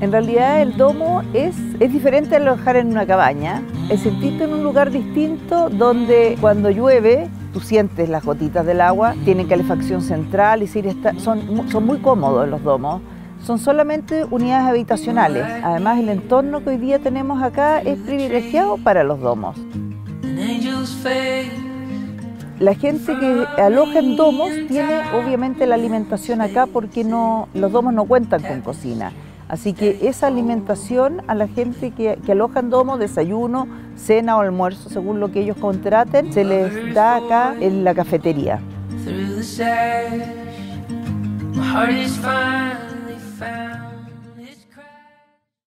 En realidad el domo es, es diferente a alojar en una cabaña. Es sentirte en un lugar distinto donde cuando llueve tú sientes las gotitas del agua, tienen calefacción central, y son, son muy cómodos los domos. Son solamente unidades habitacionales. Además el entorno que hoy día tenemos acá es privilegiado para los domos. La gente que aloja en domos tiene obviamente la alimentación acá porque no, los domos no cuentan con cocina. Así que esa alimentación a la gente que, que aloja en domo, desayuno, cena o almuerzo, según lo que ellos contraten, se les da acá en la cafetería.